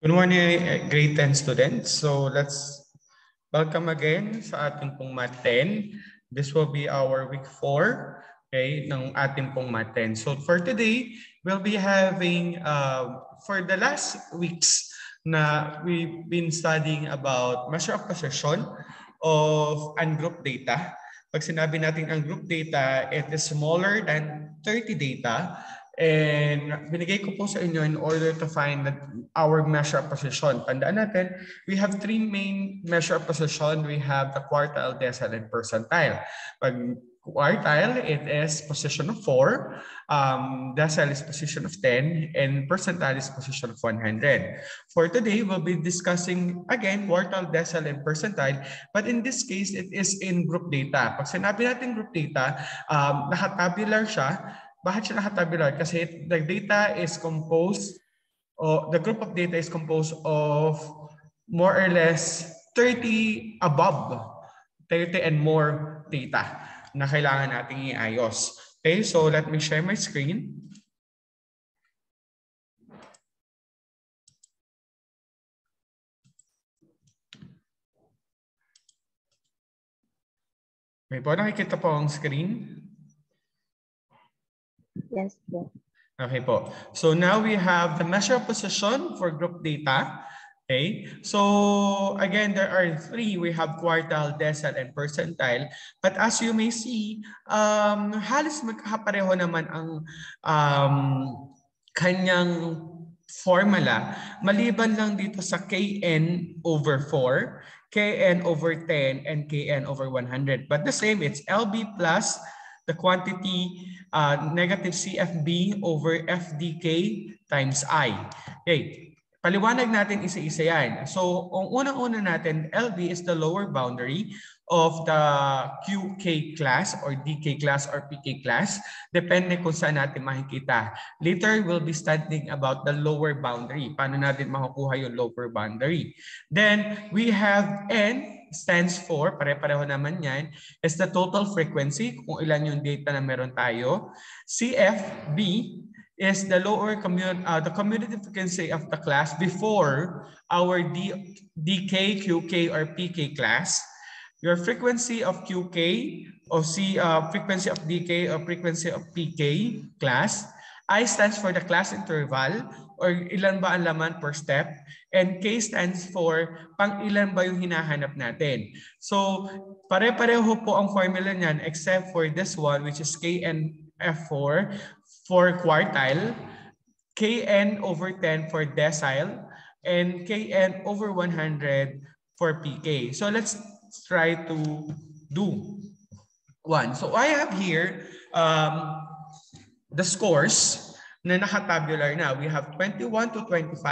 Good morning, eh, grade 10 students. So let's welcome again sa ating pong Math 10. This will be our week 4 okay, ng ating pong Math 10. So for today, we'll be having, uh, for the last weeks na we've been studying about measure of possession of ungroup data. Pag sinabi natin ungroup data, it is smaller than 30 data And binigay ko po sa inyo in order to find that our measure of position. Tandaan natin, we have three main measure of position. We have the quartile, decile, and percentile. Pag quartile, it is position of 4. Um, decile is position of 10. And percentile is position of 100. For today, we'll be discussing, again, quartile, decile, and percentile. But in this case, it is in group data. Pag sinabi natin group data, um, nakatabular siya bakit siya nakatabular? Kasi the data is composed, or the group of data is composed of more or less 30 above, 30 and more data na kailangan nating iayos. Okay, so let me share my screen. May po nakikita po ang screen? Yes po. Okay po. So now we have the measure of position for group data. Okay. So again, there are three. We have quartile, decile, and percentile. But as you may see, um, halos magkakapareho naman ang um, kanyang formula. Maliban lang dito sa Kn over 4, Kn over 10, and Kn over 100. But the same, it's LB plus the quantity uh, negative CFB over FDK times I. Okay, paliwanag natin isa-isa yan. So, ang unang-una natin, LB is the lower boundary of the QK class or DK class or PK class. Depende kung saan natin makikita. Later, we'll be studying about the lower boundary. Paano natin makukuha yung lower boundary. Then, we have N stands for, pare-pareho naman yan, is the total frequency, kung ilan yung data na meron tayo. CFB is the lower community, uh, the cumulative frequency of the class before our D, DK, QK, or PK class. Your frequency of QK, or C, uh, frequency of DK, or frequency of PK class. I stands for the class interval, or ilan ba ang laman per step. And K stands for pang ilan ba yung hinahanap natin. So, pare-pareho po ang formula niyan except for this one which is KNF4 for quartile, KN over 10 for decile, and KN over 100 for PK. So, let's try to do one. So, I have here um, the scores na nakatabular na. We have 21 to 25,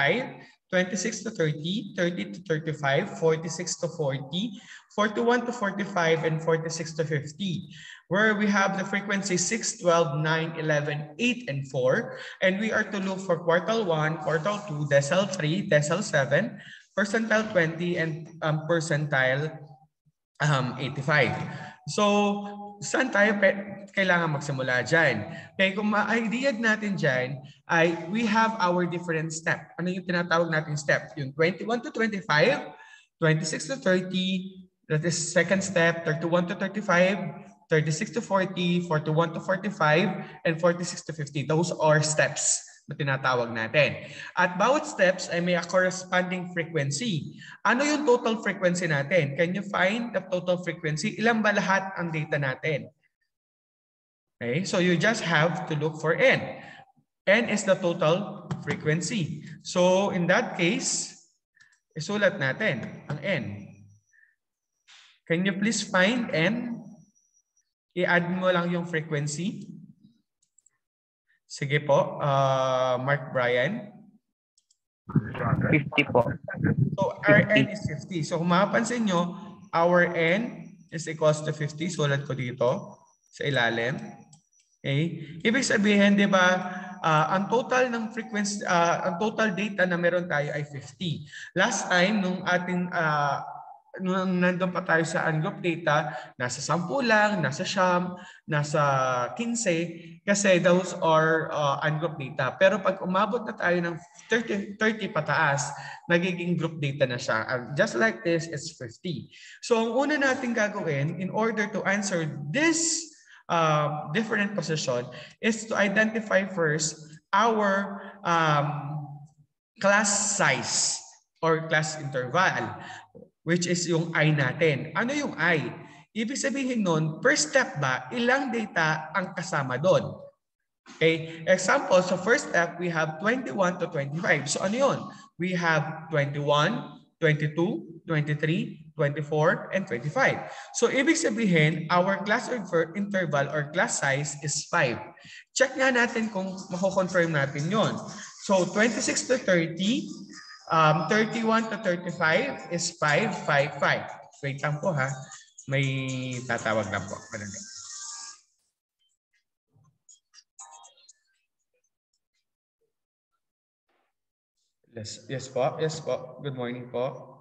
26 to 30, 30 to 35, 46 to 40, 41 to 45, and 46 to 50, where we have the frequency 6, 12, 9, 11, 8, and 4. And we are to look for quartile 1, quartile 2, decile 3, decile 7, percentile 20, and um, percentile um, 85. So, saan tayo kailangan magsimula dyan? Kaya kung ma-idea natin dyan, ay we have our different step. Ano yung tinatawag natin step? Yung 21 to 25, 26 to 30, that is second step, 31 to 35, 36 to 40, 41 to 45, and 46 to 50. Those are steps na tinatawag natin. At bawat steps ay may a corresponding frequency. Ano yung total frequency natin? Can you find the total frequency? Ilan ba lahat ang data natin? Okay, so you just have to look for N. N is the total frequency. So in that case, isulat natin ang N. Can you please find N? I-add mo lang yung frequency. Sige po, uh, Mark Brian. 50 po. So our N is 50. So kung mapapansin nyo, our N is equals to 50. Sulat ko dito sa ilalim. Okay? Ibig sabihin, di ba, uh, ang total ng frequency, uh, ang total data na meron tayo ay 50. Last time, nung ating uh, nung nandun pa tayo sa ungroup data, nasa 10 lang, nasa siyam, nasa 15 kasi those are uh, ungroup data. Pero pag umabot na tayo ng 30, 30 pataas, nagiging group data na siya. And just like this, it's 50. So ang una natin gagawin in order to answer this uh, different position is to identify first our um, class size or class interval which is yung I natin. Ano yung I? Ibig sabihin nun, first step ba, ilang data ang kasama doon? Okay, example, so first step, we have 21 to 25. So ano yun? We have 21, 22, 23, 24, and 25. So ibig sabihin, our class interval or class size is 5. Check nga natin kung mako-confirm natin yon. So 26 to 30, Um, 31 to 35 is 5, 5, 5. Wait lang po ha. May tatawag na po. Madali. Yes, yes po. Yes po. Good morning po.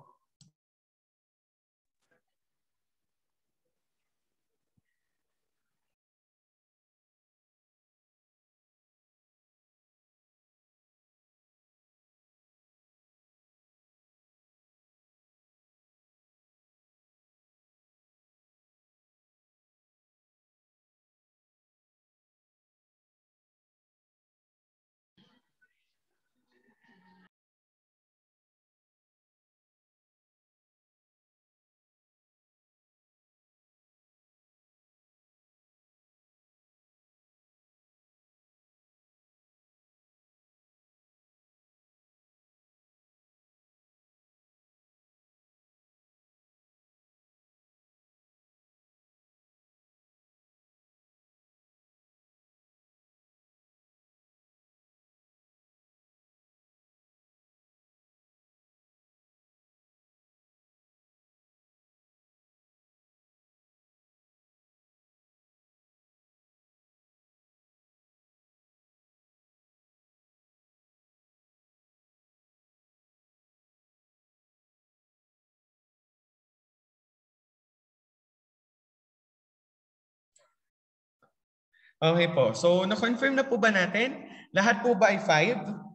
Okay po. So, na-confirm na po ba natin? Lahat po ba ay 5?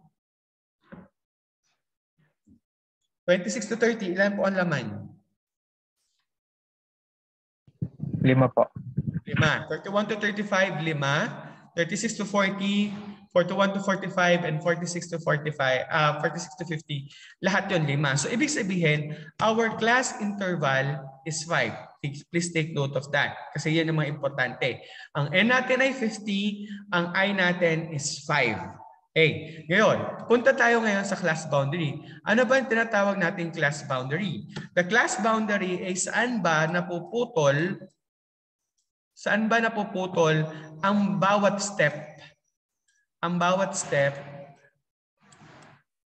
26 to 30, ilan po ang laman? Lima po. Lima. 31 to 35, lima. 36 to 40, 41 to 45, and 46 to 45, uh, 46 to 50. Lahat yon lima. So, ibig sabihin, our class interval is 5. Please take note of that kasi yan ang mga importante. Ang N natin ay 50, ang I natin is 5. Okay, ngayon, punta tayo ngayon sa class boundary. Ano ba ang tinatawag nating class boundary? The class boundary ay saan ba napuputol saan ba napuputol ang bawat step? Ang bawat step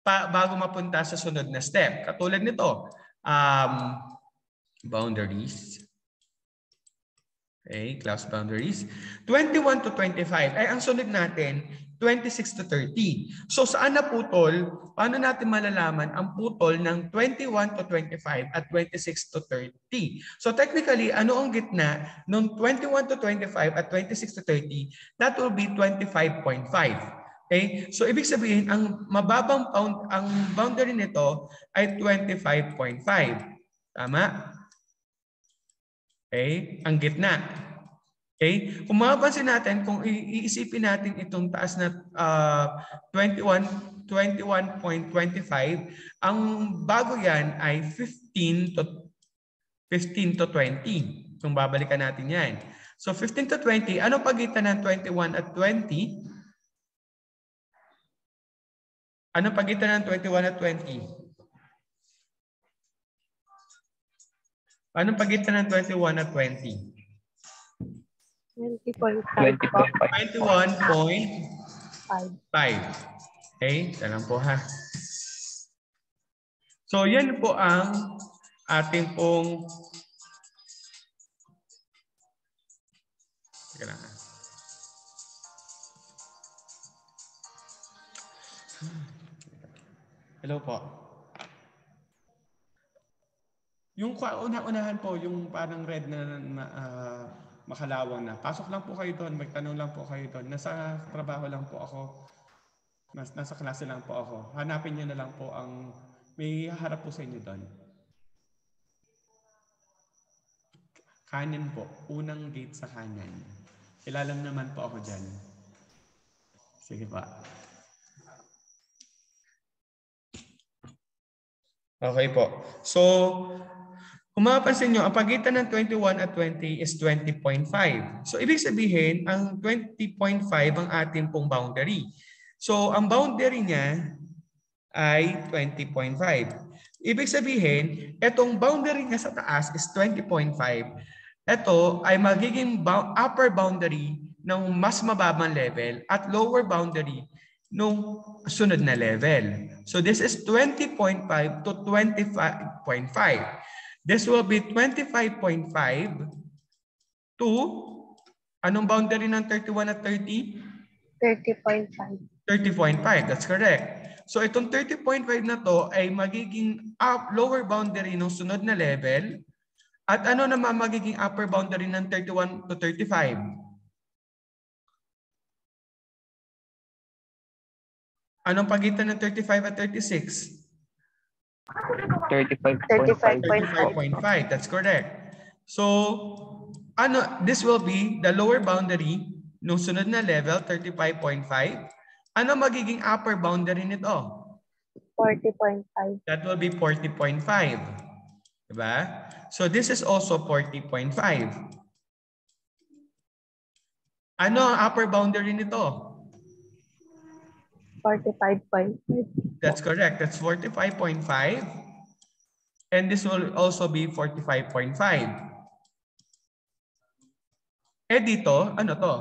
pa, bago mapunta sa sunod na step. Katulad nito, um, boundaries. Okay, class boundaries. 21 to 25 ay ang sunod natin 26 to 30. So saan na putol? Paano natin malalaman ang putol ng 21 to 25 at 26 to 30? So technically, ano ang gitna ng 21 to 25 at 26 to 30? That will be 25.5. Okay? So ibig sabihin ang mababang pound ang boundary nito ay 25.5. Tama? Okay? Ang gitna. Okay? Kung mapapansin natin, kung iisipin natin itong taas na uh, 21 21.25, ang bago yan ay 15 to 15 to 20. Kung babalikan natin yan. So 15 to 20, ano pagitan ng 21 at 20? Ano pagitan ng 21 at 20? Anong pagitan ng 21 at 20? 20.5 21.5. Okay, talang po ha. So yan po ang ating pong lang. Hello po. Yung una-unahan po, yung parang red na, na uh, makalawang na. Pasok lang po kayo doon, magtanong lang po kayo doon. Nasa trabaho lang po ako. Nas, nasa klase lang po ako. Hanapin niyo na lang po ang may harap po sa inyo doon. Kanan po. Unang gate sa kanan. Ilalam naman po ako dyan. Sige pa. Okay po. So, kung mapapansin nyo, ang pagitan ng 21 at 20 is 20.5. So, ibig sabihin, ang 20.5 ang ating pong boundary. So, ang boundary niya ay 20.5. Ibig sabihin, itong boundary niya sa taas is 20.5. Ito ay magiging upper boundary ng mas mababang level at lower boundary nung sunod na level. So this is 20.5 to 25.5. This will be 25.5 to anong boundary ng 31 at 30? 30.5. 30.5, that's correct. So itong 30.5 na to ay magiging up, lower boundary ng sunod na level. At ano naman magiging upper boundary ng 31 to 35? Anong pagitan ng 35 at 36? 35.5. 35.5. That's correct. So, ano, this will be the lower boundary nung sunod na level, 35.5. Ano magiging upper boundary nito? 40.5. That will be 40.5. Diba? So, this is also 40.5. Ano ang upper boundary nito? 45.5. That's correct. That's 45.5. And this will also be 45.5. Eh dito, ano to?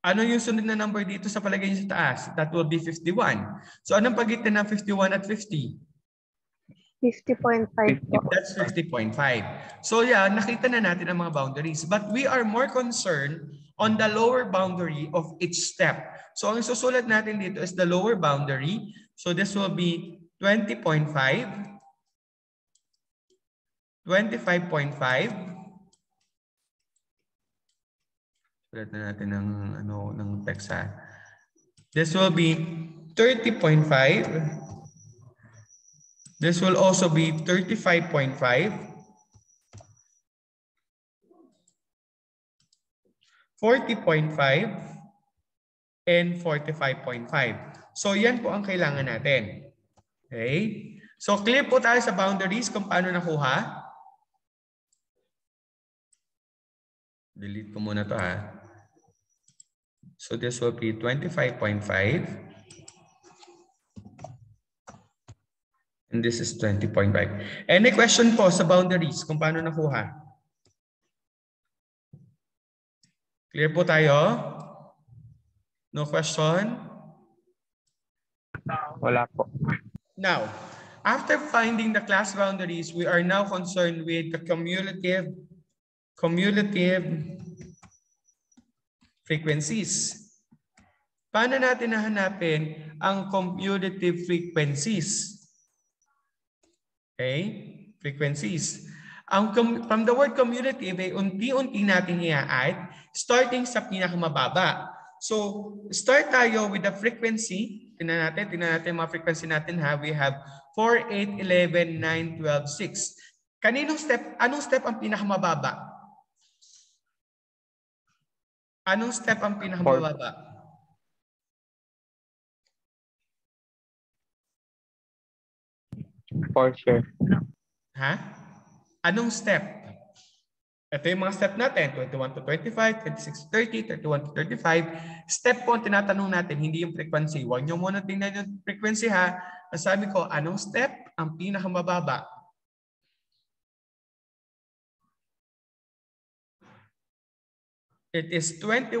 Ano yung sunod na number dito sa palagay niyo sa taas? That will be 51. So anong pagitan ng 51 at 50? 50.5 po. That's 50.5. So yeah, nakita na natin ang mga boundaries. But we are more concerned on the lower boundary of each step. So ang susulat natin dito is the lower boundary. So this will be 20.5, 25.5, Sulat na natin ng ano ng text ha. This will be 30.5. This will also be 35.5. 40.5 and 45.5. So yan po ang kailangan natin. Okay? So clear po tayo sa boundaries kung paano nakuha. Delete ko muna to ha. So this will be 25.5. And this is 20.5. Any question po sa boundaries kung paano nakuha? Clear po tayo? No question? Wala po. Now, after finding the class boundaries, we are now concerned with the cumulative, cumulative frequencies. Paano natin nahanapin ang cumulative frequencies? Okay? Frequencies. Ang from the word cumulative ay unti-unti natin i-add starting sa pinakamababa. So, start tayo with the frequency. Tingnan natin, tingnan natin mga frequency natin ha. We have 4, 8, 11, 9, 12, 6. Kaninong step, anong step ang pinakamababa? Anong step ang pinakamababa? For sure. Ha? Anong step? Ito yung mga step natin, 21 to 25, 26 to 30, 31 to 35. Step po tinatanong natin, hindi yung frequency. Huwag nyo muna tingnan yung frequency ha. Nasabi ko, anong step ang pinakamababa? It is 21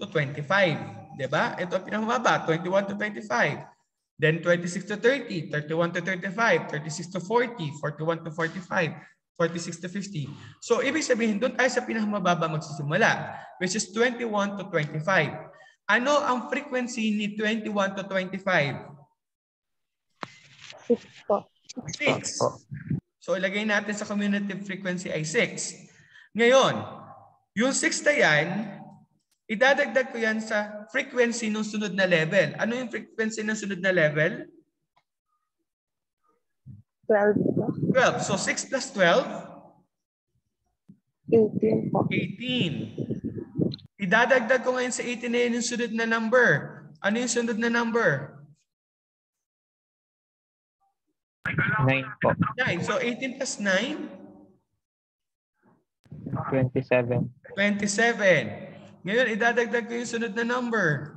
to 25. Diba? Ito ang pinakamababa, 21 to 25. Then 26 to 30, 31 to 35, 36 to 40, 41 to 45, 46 to 50. So, ibig sabihin, doon tayo sa pinakamababa magsisimula, which is 21 to 25. Ano ang frequency ni 21 to 25? 6 po. 6. Po. So ilagay natin sa cumulative frequency ay 6. Ngayon, yung 6 na yan, idadagdag ko yan sa frequency ng sunod na level. Ano yung frequency ng sunod na level? 12 po. 12. So 6 plus 12, 18 po. 18. Idadagdag ko ngayon sa 18 na yun yung sunod na number. Ano yung sunod na number? 9 po. 9. So 18 plus 9, 27. 27. Ngayon, idadagdag ko yung sunod na number.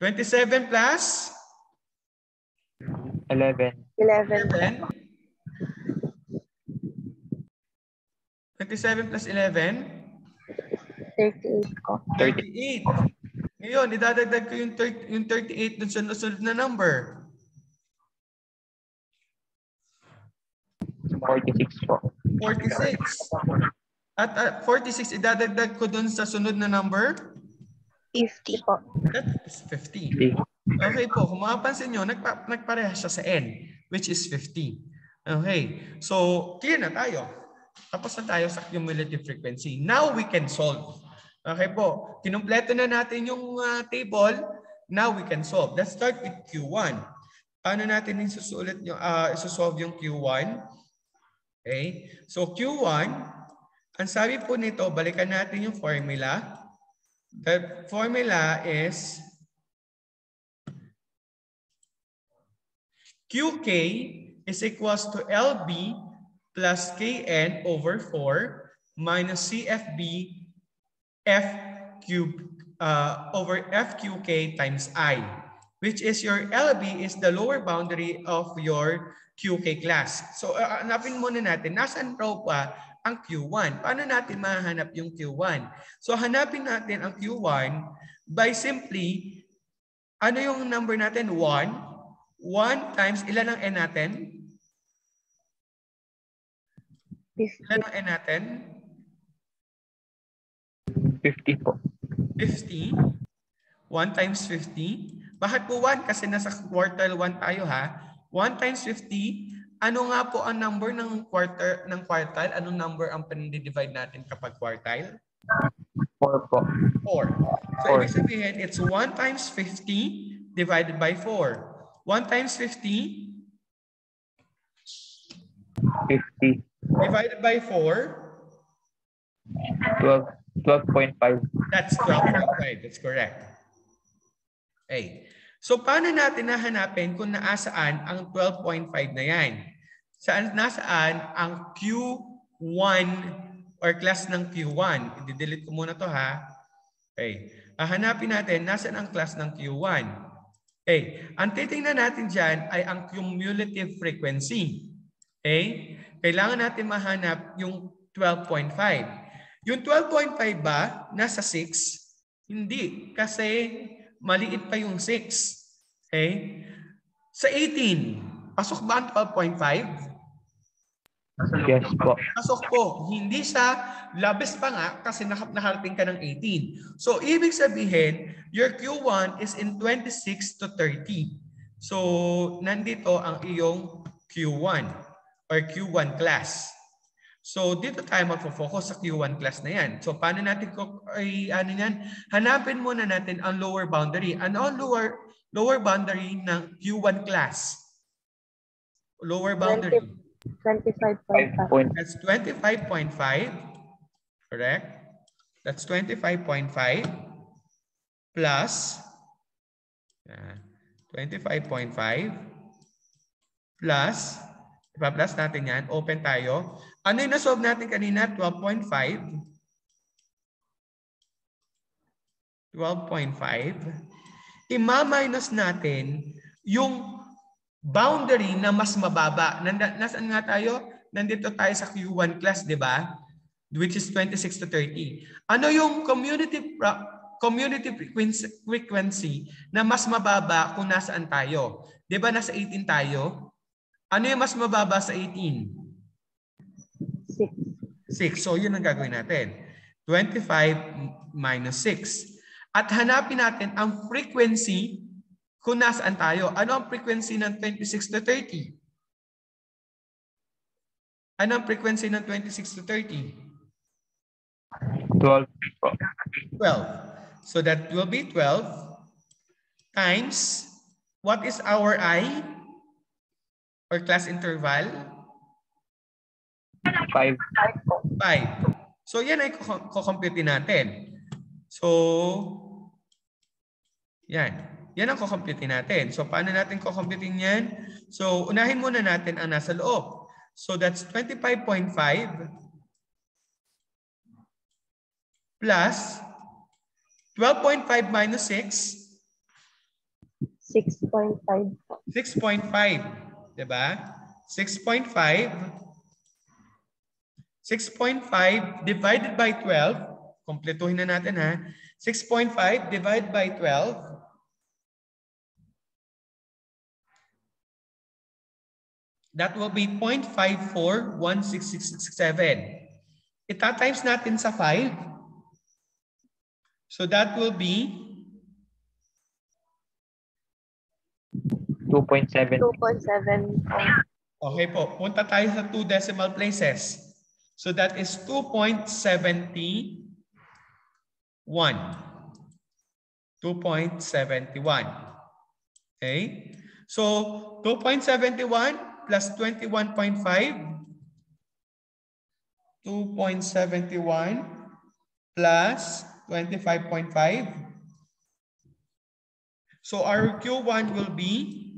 27 plus 11. 11 po. 11. 27 plus 11, 38 po. 38. Ngayon, idadagdag ko yung, 30, yung 38 dun sa sunod na number. 46 po. 46. At uh, 46, idadagdag ko dun sa sunod na number. 50 po. That is 50. Okay po, kung mapapansin nyo, nagpa, nagpareha siya sa n, which is 50. Okay, so clear na tayo. Tapos na tayo sa cumulative frequency. Now we can solve. Okay po, kinumpleto na natin yung uh, table. Now we can solve. Let's start with Q1. Paano natin isusulit yung, uh, isusolve yung Q1? Okay, so Q1, ang sabi po nito, balikan natin yung formula. The formula is QK is equals to LB plus KN over 4 minus CFB F cube uh, over FQK times I, which is your LB is the lower boundary of your QK class. So uh, hanapin muna natin, nasan raw pa ang Q1? Paano natin mahanap yung Q1? So hanapin natin ang Q1 by simply, ano yung number natin? 1. 1 times, ilan ang N natin? 50 Ilan ang N natin? 50 po. 50. 1 times 50. Bakit po 1? Kasi nasa quartile 1 tayo ha. 1 times 50. Ano nga po ang number ng quarter ng quartile? Anong number ang pinidi-divide natin kapag quartile? 4 po. 4. So Four. ibig sabihin, it's 1 times 50 divided by 4. 1 times 50 50. divided by 4, 12. 12.5. that's 12.5. That's correct. Okay. So paano natin nahanapin kung naasaan ang 12.5 na yan? Saan nasaan ang Q1 or class ng Q1? I-delete ko muna to ha. Okay. Hahanapin natin nasaan ang class ng Q1. Okay. Ang titingnan natin dyan ay ang cumulative frequency. Okay? Kailangan natin mahanap yung 12.5. Yung 12.5 ba nasa 6? Hindi. Kasi maliit pa yung 6. Okay? Sa 18, pasok ba ang 12.5? Yes po. Pasok po. Hindi sa labis pa nga kasi nak- nakarating ka ng 18. So, ibig sabihin, your Q1 is in 26 to 30. So, nandito ang iyong Q1 or Q1 class. So, dito tayo magfo-focus sa Q1 class na yan. So, paano natin ko, ay, ano yan? Hanapin muna natin ang lower boundary. Ano ang lower, lower boundary ng Q1 class? Lower boundary. 25.5. Point. That's 25.5. Correct? That's 25.5 plus yan, 25.5 plus ipa-plus natin yan. Open tayo. Ano yung nasolve natin kanina? 12.5. 12.5. Ima-minus natin yung boundary na mas mababa. Nasaan nga tayo? Nandito tayo sa Q1 class, di ba? Which is 26 to 30. Ano yung community community frequency na mas mababa kung nasaan tayo? Di ba nasa 18 tayo? Ano yung mas mababa sa 18? 6. 6. So yun ang gagawin natin. 25 minus 6. At hanapin natin ang frequency kung nasaan tayo. Ano ang frequency ng 26 to 30? Ano ang frequency ng 26 to 30? 12 po. 12. So that will be 12 times, what is our I? Or class interval? 5. 5 po. 5. So yan ay kukompute natin. So, yan. Yan ang kukompute natin. So paano natin kukomputin yan? So unahin muna natin ang nasa loob. So that's 25.5 plus 12.5 minus 6 6.5 po. 6.5. Diba? 6.5. 6.5 divided by 12. Kompletuhin na natin ha. 6.5 divided by 12. That will be 0.541667. Ita-times natin sa 5. So that will be 2.7. 2.7 po. Okay po, punta tayo sa two decimal places. So that is 2.71. 2.71. Okay? So 2.71 plus 21.5. 2.71 plus 25.5. So our Q1 will be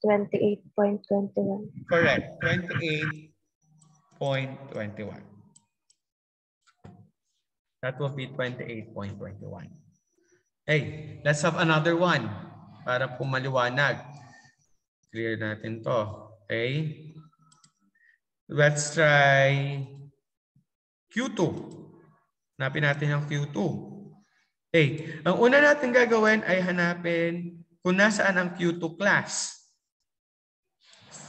28.21. Correct. 28.21. That will be 28.21. Hey, let's have another one para po maliwanag. Clear natin to. Okay? Let's try Q2. Hanapin natin ang Q2. Okay. Ang una natin gagawin ay hanapin kung nasaan ang Q2 class.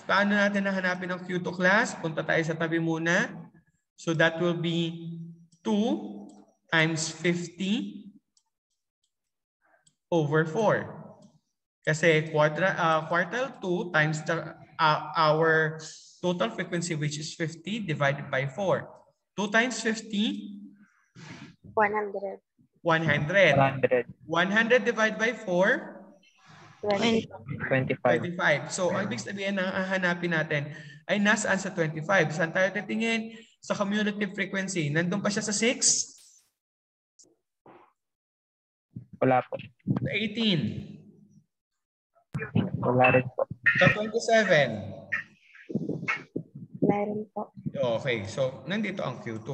Paano natin nahanapin ang Q2 class? Punta tayo sa tabi muna. So that will be 2 times 50 over 4. Kasi quarter, uh, quartile 2 times the, uh, our total frequency which is 50 divided by 4. 2 times 50, 100. 100. 100. 100 divided by 4, 20. 25. 25. So, ang ibig sabihin na hahanapin natin ay nasaan sa 25. Saan tayo titingin? Sa cumulative frequency. Nandun pa siya sa 6? Wala po. Sa 18? Wala rin po. Sa 27? Meron po. Okay. So, nandito ang Q2.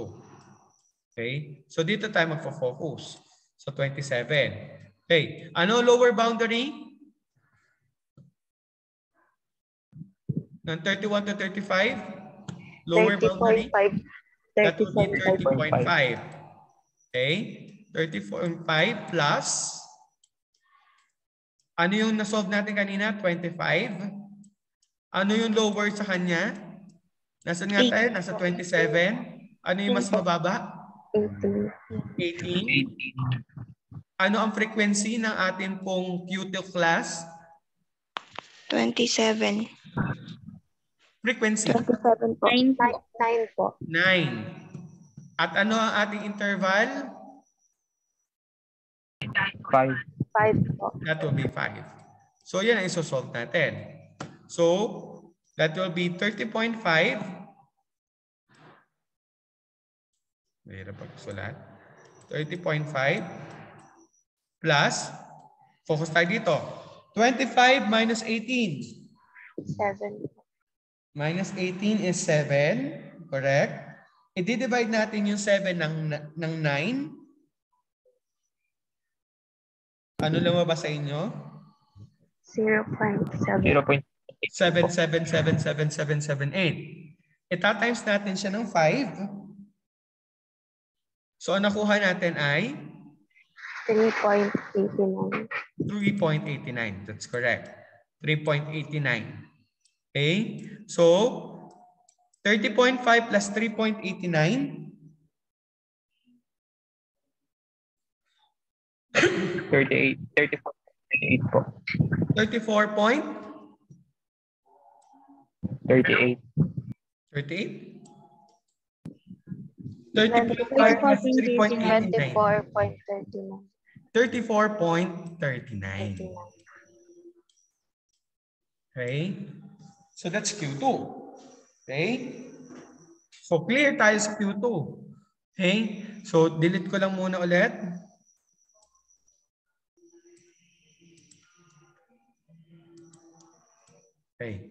Okay? So, dito tayo magfo-focus. Sa 27. Okay. Ano lower boundary? Ng 31 to 35? Lower boundary? 30.5. That would be 37.5. 30.5. Okay? 30.5 plus ano yung nasolve natin kanina? 25. Ano yung lower sa kanya? Nasaan nga tayo? Nasa 27. Ano yung mas mababa? 18. 18. Ano ang frequency ng ating pong Q2 class? 27. Frequency, 27 po. 9 po. 9. At ano ang ating interval? 5. 5 po. That will be 5. So yan ang isosolve natin. So that will be 30.5. Mahirap pagsulat. 30.5 plus, focus tayo dito, 25 minus 18. 7. Minus 18 is 7, correct? I-divide natin yung 7 ng, ng 9. Ano lumabas sa inyo? 0.7. 0.8. 777778. Ita-times natin siya ng 5. So ang nakuha natin ay 3.89. 3.89. That's correct. 3.89. Okay? So 30.5 plus 3.89 38. 34. 38 po. 34 point? 38. 38? 30.5 plus 3.89. 24.39. 34.39. Okay? So that's Q2. Okay? So clear tayo sa Q2. Okay? So delete ko lang muna ulit. Okay.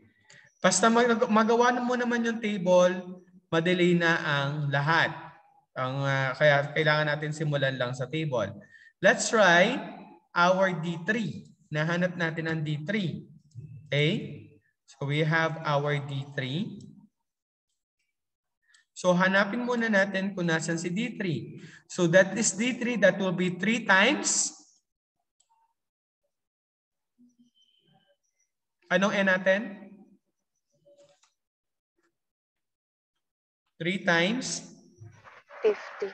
Basta mag- magawa mo naman yung table, madali na ang lahat. Ang ah, kaya kailangan natin simulan lang sa table. Let's try our D3. Nahanap natin ang D3. Okay? So we have our D3. So hanapin muna natin kung nasan si D3. So that is D3 that will be 3 times Anong N natin? 3 times 50.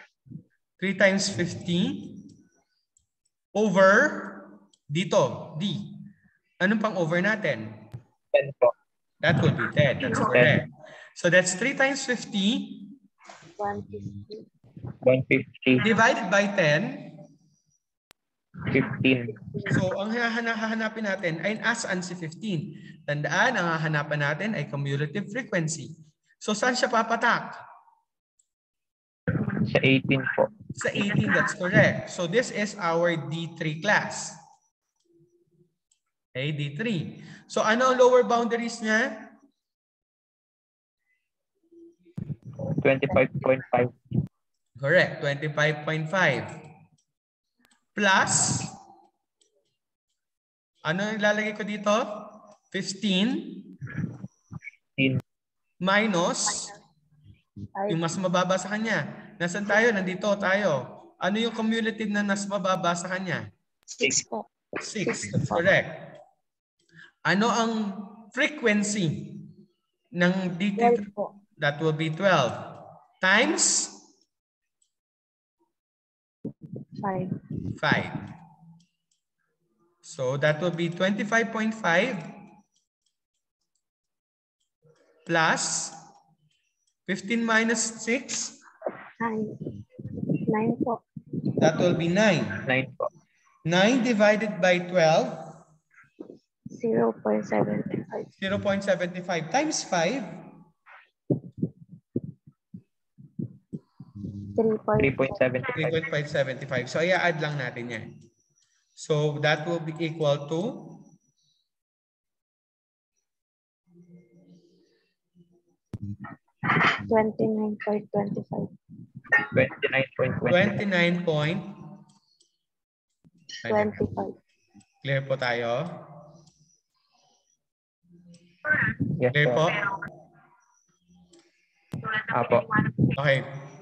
3 times 50 over dito, D. Anong pang over natin? 10 po. That will be 10. That's correct. So that's 3 times 50 150. 150. divided by 10. 15. So ang hahana- hahanapin natin ay asan si 15. Tandaan, ang hahanapan natin ay cumulative frequency. So saan siya papatak? Sa 18 po. Sa 18, that's correct. So this is our D3 class. Okay, D3. So ano ang lower boundaries niya? 25.5. Correct, 25.5. Plus, ano ang ilalagay ko dito? 15 15. minus yung mas mababa sa kanya. Nasaan tayo? Nandito tayo. Ano yung cumulative na mas mababa sa kanya? 6 po. 6. That's correct. Ano ang frequency ng D3? 12 po. That will be 12 times 5. 5. So that will be 25.5 plus 15 minus 6, 9. 9 po. that will be 9. 9 po. 9 divided by 12, 0.75. 0.75 times 5, 3.75. 3.575. So i-add lang natin yan. So that will be equal to 29.25. 29.20. 29 point. 25. Clear po tayo? Yes Clear po. po? Apo. Okay.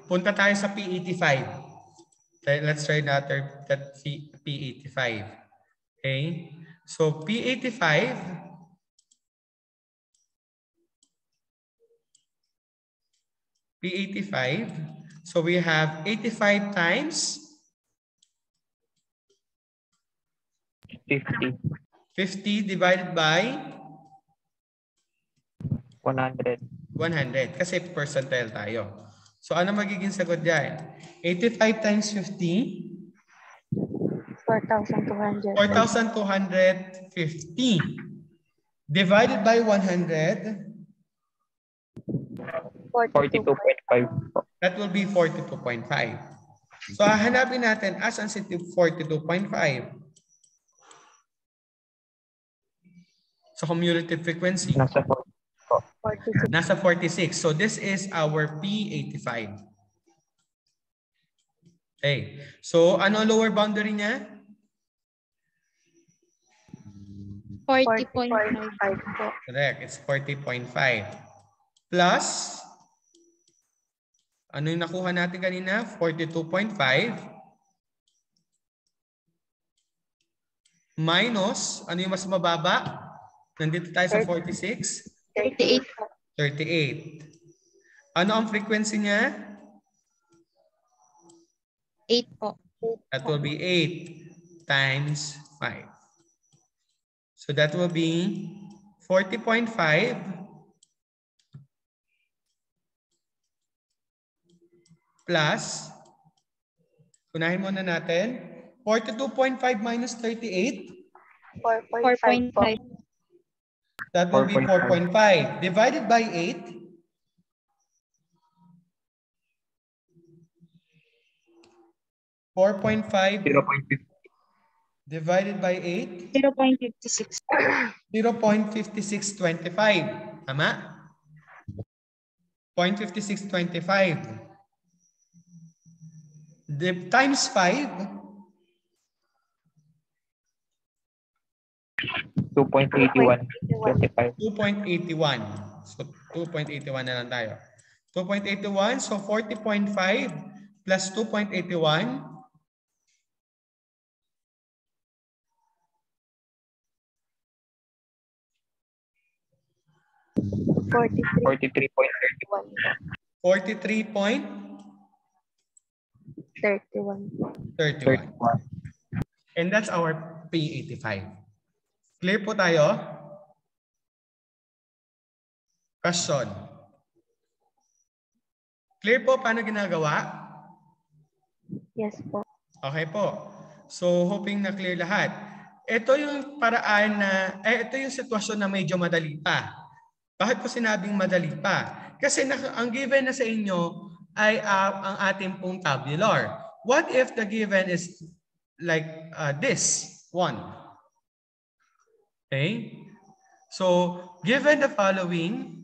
Punta tayo sa P85. Okay, Let's try another that P- P85. Okay? So P85 P85. So we have 85 times 50. 50 divided by 100. 100 kasi percentile tayo. So ano magiging sagot diyan? 85 times 50 4,200. 4,250 divided by 100, 42. 42.5 po. that will be 42.5. So hahanapin natin as ang si 42.5. So cumulative frequency, Nasa 40 po. 46. nasa 46. So this is our P85. Okay. So ano lower boundary niya? 40.5 40.5. po. Correct. It's 40.5. Plus, ano yung nakuha natin kanina? 42.5. Minus, ano yung mas mababa? Nandito tayo sa 46. 38. 38. Ano ang frequency niya? 8 po. That will be 8 times 5. So that will be 40.5 plus, unahin muna natin, 42.5 minus 38, 4.5 po. 4.5. that will be 4.5. 4.5. Divided by 8, Four point five 0.50. divided by eight, 0.56. 0.5625. Tama? 0.5625. The times 5, 2.81. 25. 2.81. So 2.81 na lang tayo. 2.81, so 40.5 plus 2.81, 43. 43.31. 43.31. 31 po. And that's our P85. Clear po tayo? Question. Clear po paano ginagawa? Yes po. Okay po. So hoping na clear lahat. Ito yung paraan na, eh, ito yung sitwasyon na medyo madali pa. Bakit ko sinabing madali pa? Kasi na, ang given na sa inyo ay ah, ang ating pong tabular. What if the given is like uh, this one? Okay? So, given the following,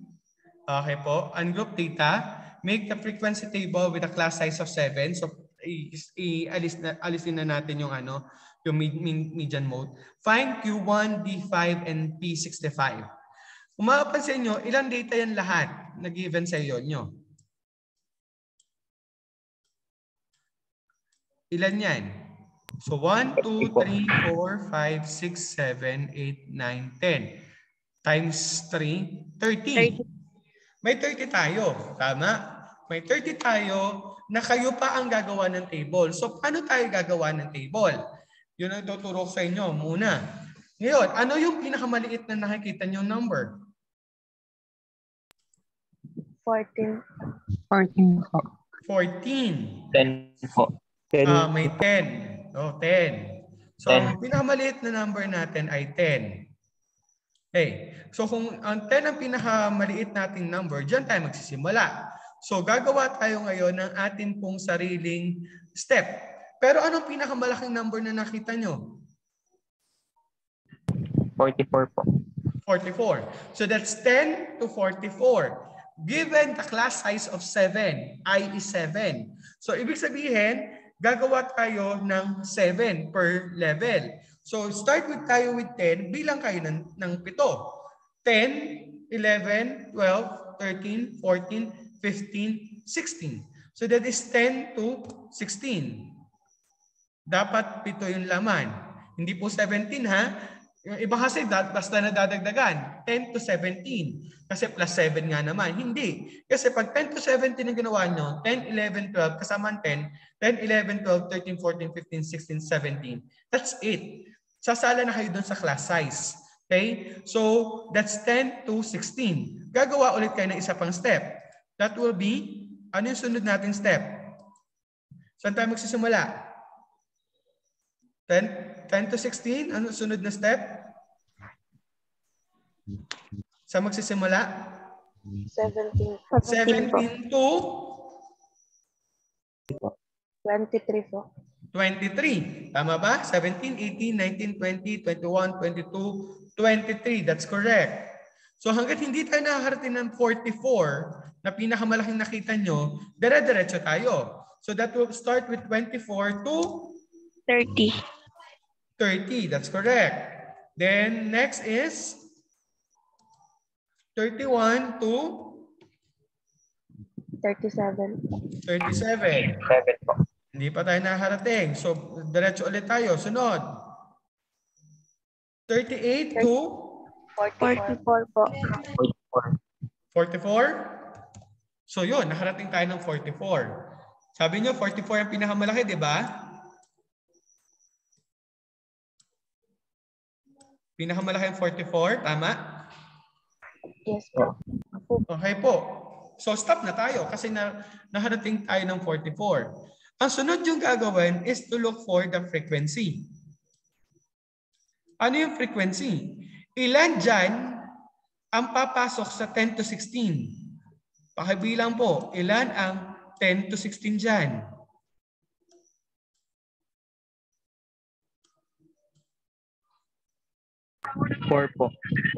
okay po, ungroup data, make the frequency table with a class size of 7. So, i- i- alis na, na natin yung ano, yung median mode. Find Q1, D5, and P65. Kung mapapansin nyo, ilang data yan lahat na given sa iyo nyo? Ilan yan? So 1, 2, 3, 4, 5, 6, 7, 8, 9, 10. Times 3, 30. May 30 tayo. Tama? May 30 tayo na kayo pa ang gagawa ng table. So paano tayo gagawa ng table? Yun ang tuturo ko sa inyo muna. Ngayon, ano yung pinakamaliit na nakikita nyo number? 14. 14 po. 14. 10 po. 10. Ah, may 10. Oh, 10. So, ang pinakamaliit na number natin ay 10. Okay. So, kung ang 10 ang pinakamaliit nating number, dyan tayo magsisimula. So, gagawa tayo ngayon ng atin pong sariling step. Pero anong pinakamalaking number na nakita nyo? 44 po. 44. So, that's 10 to 44. Given the class size of 7, i is 7. So, ibig sabihin, gagawa tayo ng 7 per level. So, start with tayo with 10, bilang kayo ng, ng 7. 10, 11, 12, 13, 14, 15, 16. So, that is 10 to 16. Dapat 7 yung laman. Hindi po 17 ha. Yung iba kasi dat, basta nadadagdagan, 10 to 17. Kasi plus 7 nga naman. Hindi. Kasi pag 10 to 17 ang ginawa nyo, 10, 11, 12, kasama ang 10, 10, 11, 12, 13, 14, 15, 16, 17. That's it. Sasala na kayo dun sa class size. Okay? So, that's 10 to 16. Gagawa ulit kayo ng isa pang step. That will be, ano yung sunod nating step? Saan tayo magsisimula? 10, 10 to 16, ano sunod na step? Sa magsisimula? 17. 17 to 23 po. 23. Tama ba? 17, 18, 19, 20, 21, 22, 23. That's correct. So hanggat hindi tayo nakakarating ng 44 na pinakamalaking nakita nyo, dire-diretso tayo. So that will start with 24 to 30. 30. That's correct. Then next is 31 to 37. 37. 7 po. Hindi pa tayo nakarating. So, diretso ulit tayo. Sunod. 38 to 44 po. 44. 44. So, yun. Nakarating tayo ng 44. Sabi nyo, 44 ang pinakamalaki, di ba? Pinakamalaki ang 44, tama? Yes po. Okay po. So stop na tayo kasi na naharating tayo ng 44. Ang sunod yung gagawin is to look for the frequency. Ano yung frequency? Ilan dyan ang papasok sa 10 to 16? Pakibilang po, ilan ang 10 to 16 dyan? Four po.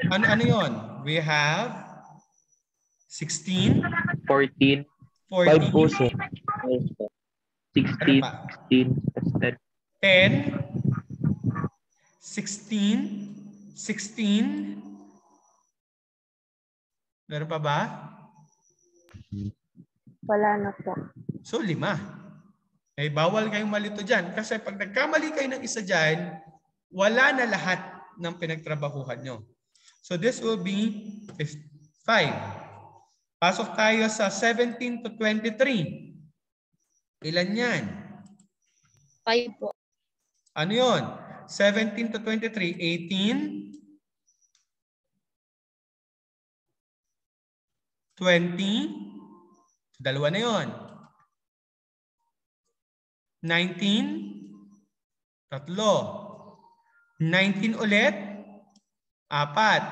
Ano, ano yon? We have 16, 14. 14, Five po, sir. Five po. ano 16, pa? 16, tas 10. 10, 16, 16. Meron pa ba? Wala na po. So, lima. Eh, bawal kayong malito dyan. Kasi pag nagkamali kayo ng isa dyan, wala na lahat ng pinagtrabahuhan nyo. So, this will be 5. Pasok tayo sa 17 to 23. Ilan yan? Five po. Ano yon? 17 to 23, 18, 20, dalawa na yon. 19, tatlo. 19 ulit, apat.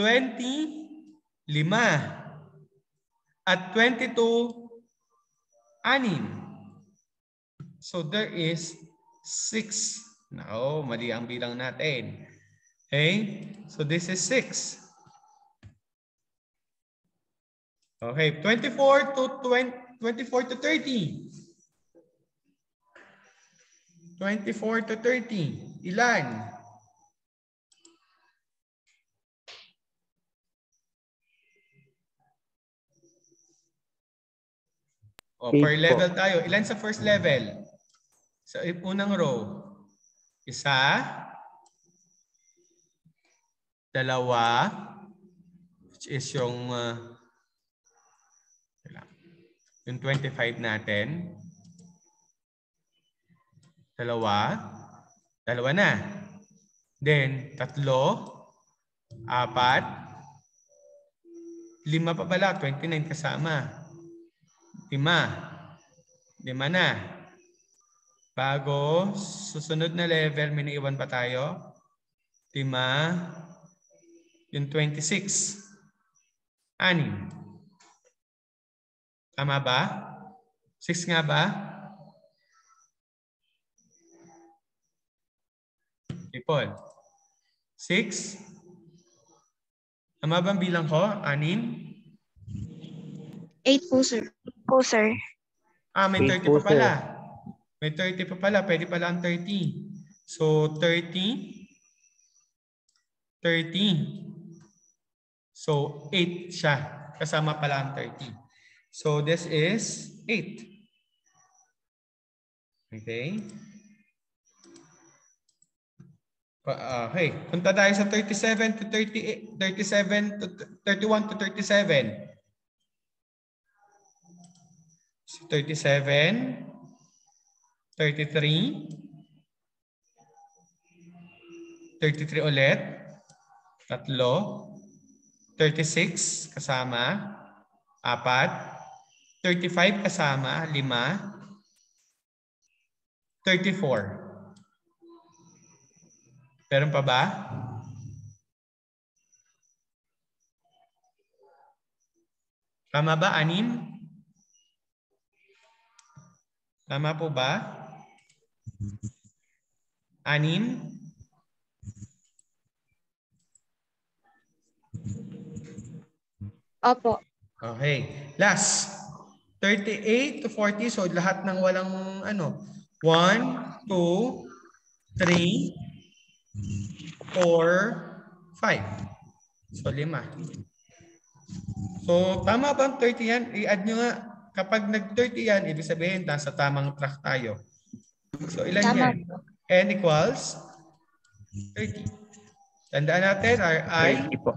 20, lima. At 22, anim. So there is 6. No, mali ang bilang natin. Okay? So this is 6. Okay, 24 to 20, 24 to 30. 24 to 30. Ilan? O, Eight per po. level tayo. Ilan sa first level? Sa unang row. Isa. Dalawa. Which is yung uh, yung 25 natin. Dalawa. Dalawa na. Then, tatlo. Apat. Lima pa pala. 29 kasama. Lima. Lima na. Bago, susunod na level, may naiwan pa tayo. Lima. Yung 26. Anim. Tama ba? Six nga ba? People. Six. Tama ba ang bilang ko? Anim? Eight po, sir. Po, sir. Ah, may Eight 30 po, pa pala. May 30 pa pala. Pwede pala ang 30. So, 30. 30. So, 8 siya. Kasama pala ang 30. So, this is 8. Okay. Pa- ah, Okay. Punta tayo sa 37 to 38, 37 to 31 to 37. So 37, 33, 33 ulit, tatlo, 36 kasama, apat, 35 kasama, lima, 34. Meron pa ba? Tama ba, anim? Tama po ba? Anim? Opo. Okay. Last. 38 to 40. So lahat ng walang ano. 1, 2, 3, 4, 5. So lima. So tama ba ang 30 yan? I-add nyo nga. Kapag nag-30 yan, ibig sabihin nasa tamang track tayo. So ilan Tama yan? N equals 30. Tandaan natin, our I 30 po.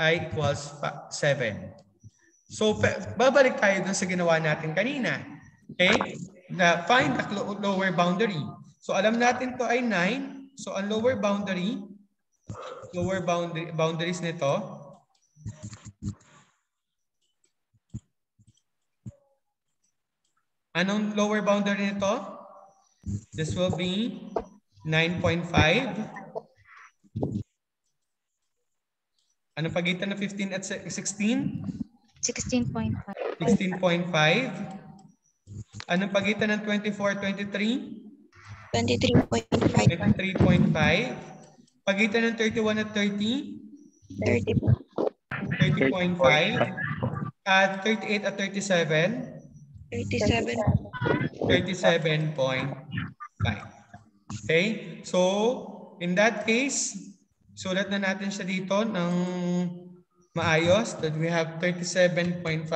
i equals pa- 7. So, babalik tayo dun sa ginawa natin kanina. Okay? Na find the lower boundary. So, alam natin to ay 9. So ang lower boundary, lower boundary boundaries nito, Anong lower boundary nito? This will be 9.5. Anong pagitan ng 15 at se- 16? 16.5. 16.5. Anong pagitan ng 24 23? 23.5. 23.5. Pagitan ng 31 at 30? 30 po. 30.5. At 38 at 37? 37. 37.5. Okay? So, in that case, sulat na natin siya dito ng maayos that we have 37.5.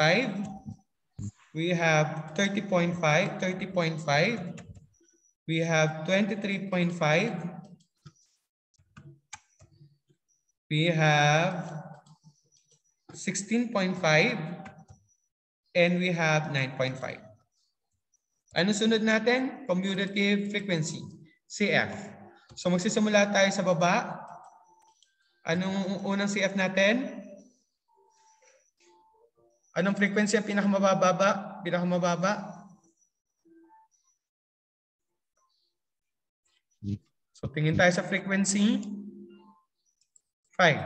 We have 30.5, 30.5. We have 23.5. We have 16.5 and we have 9.5. Ano sunod natin? Commutative frequency, CF. So magsisimula tayo sa baba. Anong unang CF natin? Anong frequency ang pinakamababa? Pinakamababa? So tingin tayo sa frequency. 5.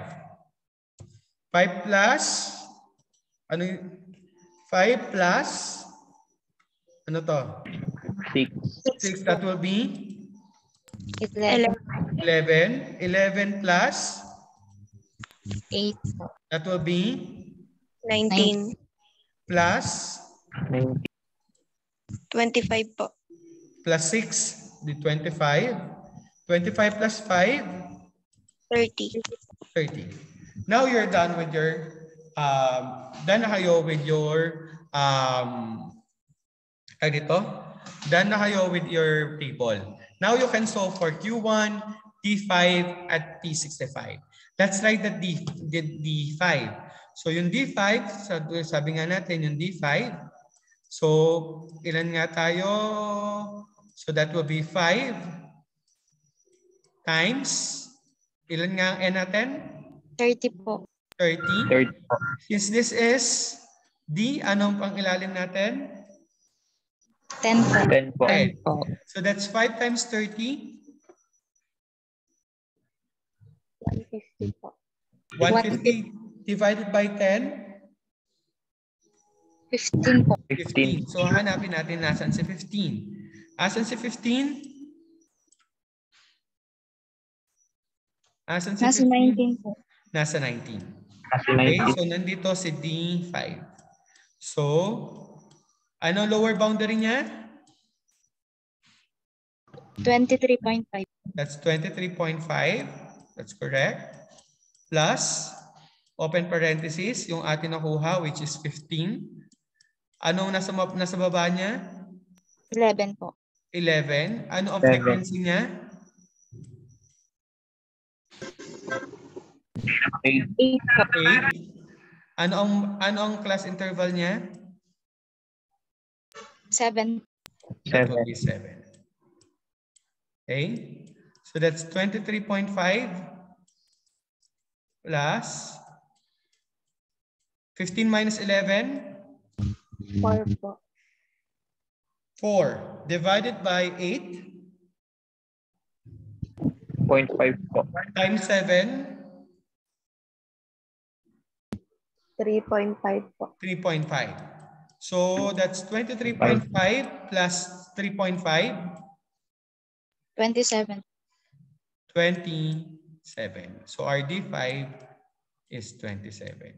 5 plus ano y- 5 plus ano to? Six. 6 that will be 11. 11. 11 plus 8. that will be 19. plus Nine. 25 po. plus 6 di 25. 25 plus 5 30. 30. Now you're done with your um done na kayo with your um ay dito. Done na kayo with your table. Now you can solve for Q1, D5 at P65. Let's write the D, the D5. So yung D5, sabi, sabi nga natin yung D5. So ilan nga tayo? So that will be 5 times ilan nga ang N natin? 30 po. 30. Third. Since this is D, anong pang ilalim natin? 10 po. Ten po. 10. So that's 5 times 30. 150 po. 150 divided by 10. 15 po. 15. 15. So hanapin natin nasan si 15. Asan si 15? Asan si Nasa 15? 19 po. Nasa 19. Kasi Okay, 19. so nandito si D5. So, ano lower boundary niya? 23.5. That's 23.5. That's correct. Plus, open parenthesis, yung atin nakuha, which is 15. Anong nasa, nasa baba niya? 11 po. 11. Ano ang frequency niya? Eight. 8 po. 8. Ano ang, ano ang class interval niya? 7. That Seven. will be 7. Okay? So that's 23.5 plus 15 minus 11, 4 po. 4 divided by 8 Point five po. times 7, 3.5 po. 3.5. So that's 23.5 plus 3.5, 27. 27. So our D5 is 27.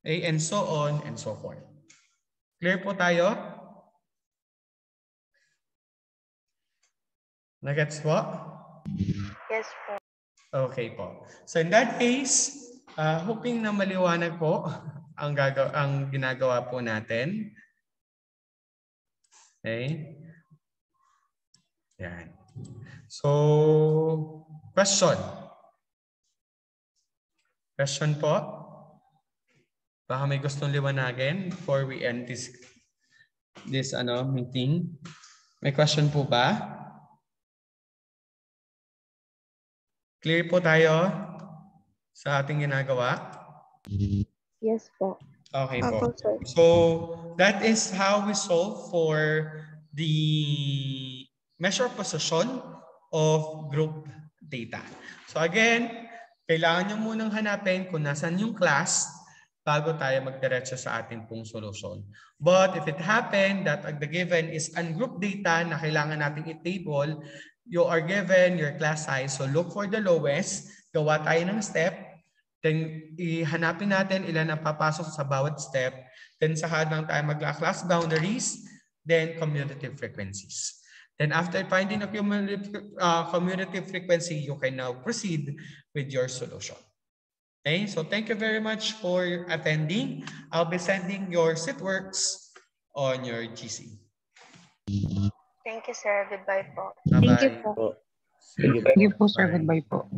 Okay, and so on and so forth. Clear po tayo? Nagets po? Yes po. Okay po. So in that case, uh, hoping na maliwanag po ang gagaw ang ginagawa po natin. Okay? Yan. So, question. Question po? Baka may gustong liwanagin before we end this this ano meeting. May question po ba? Clear po tayo sa ating ginagawa? Yes po. Okay po. So that is how we solve for the measure position of group data. So again, kailangan nyo munang hanapin kung nasan yung class bago tayo magdiretso sa ating pong solusyon. But if it happened that the given is ungroup data na kailangan nating i-table, you are given your class size. So look for the lowest, gawa tayo ng step, then ihanapin natin ilan ang papasok sa bawat step, then saka lang tayo magla-class boundaries, then commutative frequencies. Then after finding a cumulative, uh, commutative frequency, you can now proceed with your solution. Okay, so thank you very much for attending. I'll be sending your SITworks on your GC. Thank you, sir. Goodbye po. Bye-bye. Thank you po. Po. Sige po. Sir. Bye. Goodbye po.